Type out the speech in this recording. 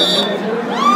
Yes.